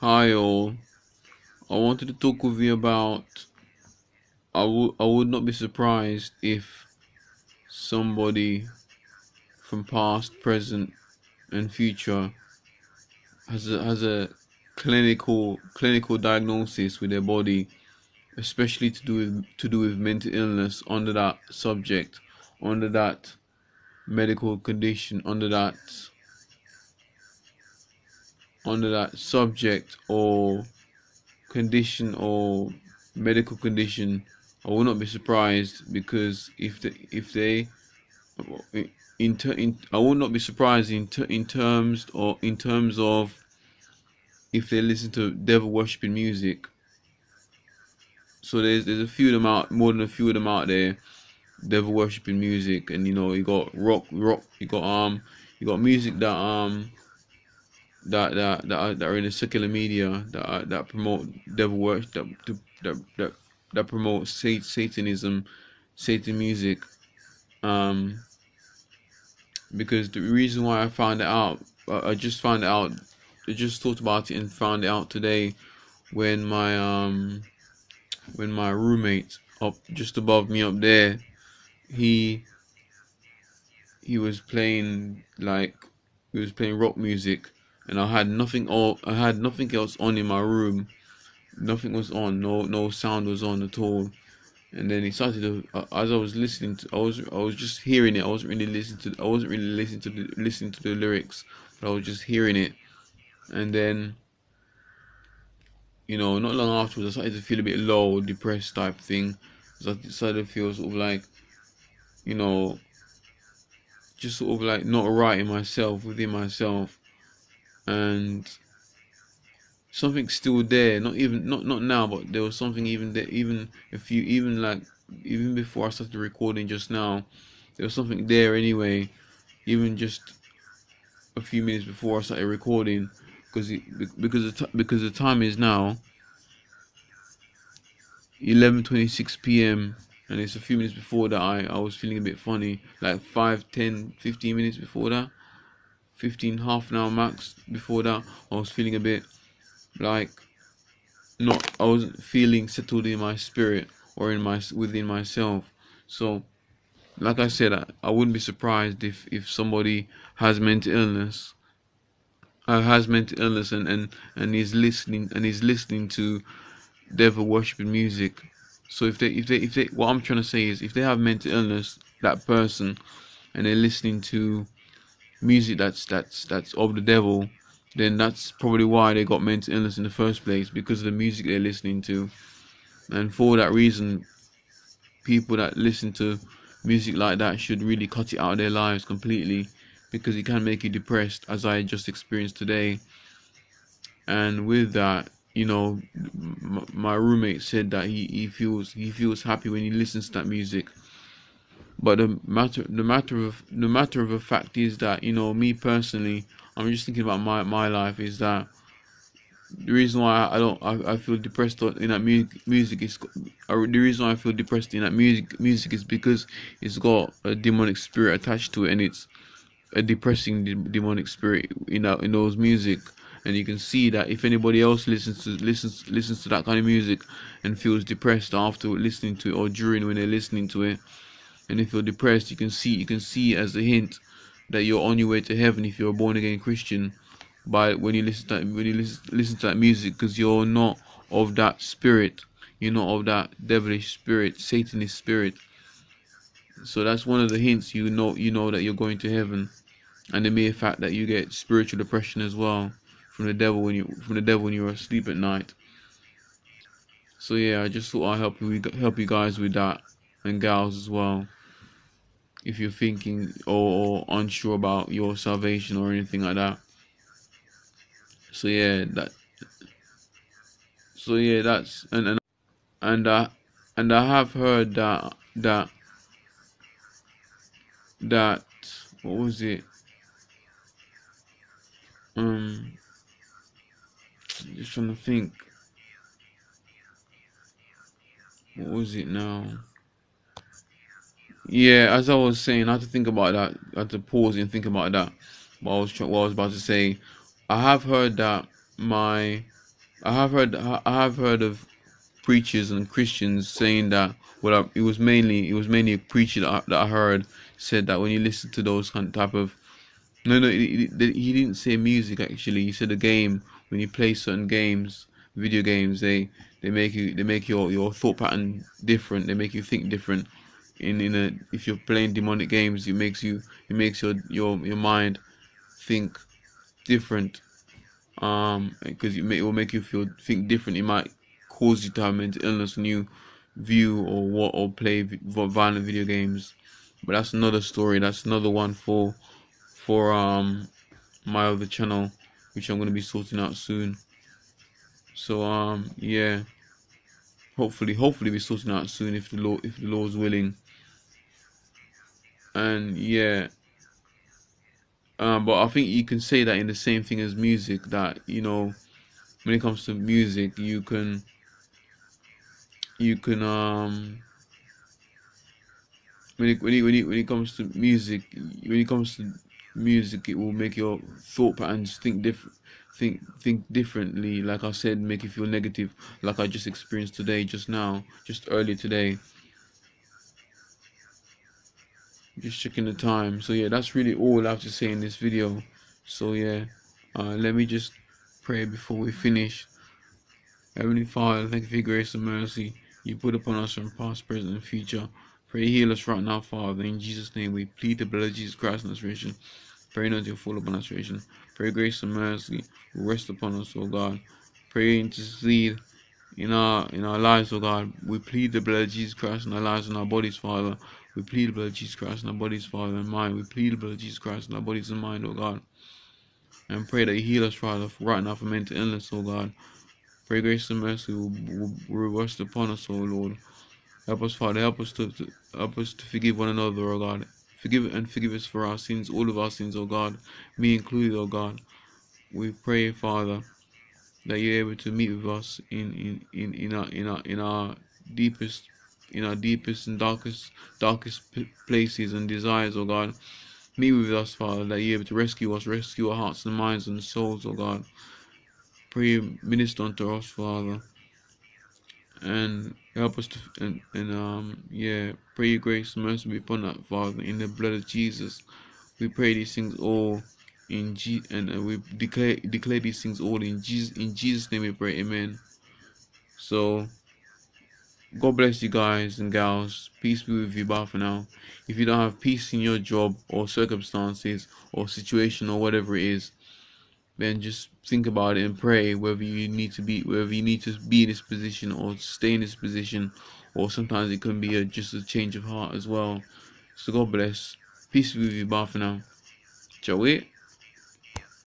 Hi all. I wanted to talk with you about I would I would not be surprised if somebody from past, present and future has a has a clinical clinical diagnosis with their body, especially to do with to do with mental illness under that subject, under that medical condition, under that under that subject or condition or medical condition, I will not be surprised because if the, if they in, ter, in I will not be surprised in ter, in terms or in terms of if they listen to devil worshipping music. So there's there's a few of them out, more than a few of them out there, devil worshipping music, and you know you got rock, rock, you got um, you got music that um that that that are, that are in the secular media that are, that promote devil worship that that that, that promote sat- satanism, satan music. Um, because the reason why I found it out, I just found it out, I just thought about it and found it out today, when my um, when my roommate up just above me up there, he he was playing like he was playing rock music and I had nothing all I had nothing else on in my room. Nothing was on, no no sound was on at all. And then he started to, uh, as I was listening to, I was I was just hearing it. I wasn't really listening to, I wasn't really listening to the, listening to the lyrics, but I was just hearing it. And then, you know, not long afterwards, I started to feel a bit low, depressed type thing. So I started to feel sort of like, you know, just sort of like not right in myself, within myself and something's still there. Not even not not now, but there was something even there. Even if you even like even before I started recording just now, there was something there anyway. Even just a few minutes before I started recording, because it, because the because the time is now 11:26 p.m. and it's a few minutes before that I I was feeling a bit funny, like 5, 10, 15 minutes before that. 15 half an hour max before that i was feeling a bit like not i wasn't feeling settled in my spirit or in my within myself. So like i said i, I wouldn't be surprised if if somebody has mental illness uh, has mental illness and and and is listening and is listening to devil worshiping music. So if they if they if they what i'm trying to say is if they have mental illness that person and they're listening to music that's that's that's of the devil, then that's probably why they got mental illness in the first place because of the music they're listening to. And for that reason, people that listen to music like that should really cut it out of their lives completely because it can make you depressed, as I just experienced today. And with that, you know, my roommate said that he, he feels he feels happy when he listens to that music but the matter, the matter of the matter of a fact is that you know me personally, I'm just thinking about my my life is that the reason why I don't I, I feel depressed in that music music is uh, the reason why I feel depressed in that music music is because it's got a demonic spirit attached to it and it's a depressing de- demonic spirit in that in those music. And you can see that if anybody else listens to listens listens to that kind of music and feels depressed after listening to it or during when they're listening to it and if you're depressed you can see you can see as a hint that you're on your way to heaven if you're a born again christian by when you listen to that, when you listen, listen to that music because you're not of that spirit. You're not of that devilish spirit satanist spirit. So that's one of the hints you know you know that you're going to heaven. And the mere fact that you get spiritual depression as well from the devil when you from the devil when you're asleep at night. So yeah i just thought i'd help you help you guys with that and gals as well if you're thinking or, or unsure about your salvation or anything like that. So yeah, that. So yeah, that's and and and I and I have heard that that that what was it? Um, just trying to think. What was it now? Yeah, as I was saying, I had to think about that. I had to pause and think about that. What I was what I was about to say. I have heard that my I have heard I have heard of preachers and Christians saying that well it was mainly it was mainly a preacher that I, that I heard said that when you listen to those kind of type of no no he, he didn't say music actually he said a game when you play certain games video games they they make you they make your your thought pattern different they make you think different in in a if you're playing demonic games it makes you it makes your your your mind think different um because it, may, it will make you feel think different. It might cause you to have mental illness when you view or what or play violent video games. But that's another story. That's another one for for um my other channel which i'm going to be sorting out soon. So um yeah. Hopefully hopefully we're sorting out soon if the law if the law is willing and yeah um, but I think you can say that in the same thing as music that you know when it comes to music you can you can um when it, when it, when it, when it comes to music when it comes to music it will make your thought patterns think different think think differently. Like i said make you feel negative like i just experienced today just now just earlier today just checking the time. So yeah that's really all i have to say in this video. So yeah uh, let me just pray before we finish. Heavenly father thank you for your grace and mercy you put upon us from past present and future. Pray heal us right now father. In jesus name we plead the blood of jesus christ in restoration pray not your full upon restoration pray grace and mercy rest upon us oh god. Pray intercede in our in our lives, oh God. We plead the blood of Jesus Christ in our lives and our bodies, Father. We plead the blood of Jesus Christ in our bodies, Father, and mind. We plead the blood of Jesus Christ in our bodies and mind, oh God. And pray that you heal us, Father, right now for mental illness, oh God. Pray grace and mercy will, will, will rest upon us, oh Lord. Help us, Father. Help us to, to help us to forgive one another, oh God. Forgive and forgive us for our sins, all of our sins, oh God, me included, oh God. We pray, Father, that you're able to meet with us in in in, in our in our in our deepest in our deepest and darkest darkest places and desires, oh God. Meet with us, Father, that you're able to rescue us, rescue our hearts and minds and souls, oh God. Pray, minister unto us, Father, and help us to, and, and um, yeah, pray your grace and mercy be upon that, Father, in the blood of Jesus. We pray these things all in G and uh, we declare declare these things all in Jesus in Jesus name we pray amen so God bless you guys and gals. Peace be with you bye for now. If you don't have peace in your job or circumstances or situation or whatever it is then just think about it and pray whether you need to be whether you need to be in this position or stay in this position or sometimes it can be a, just a change of heart as well. So God bless. Peace be with you bye for now. Ciao eh?